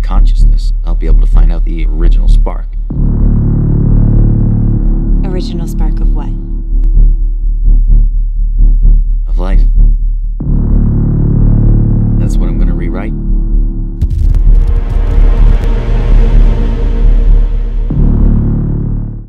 consciousness, I'll be able to find out the original spark. Original spark of what?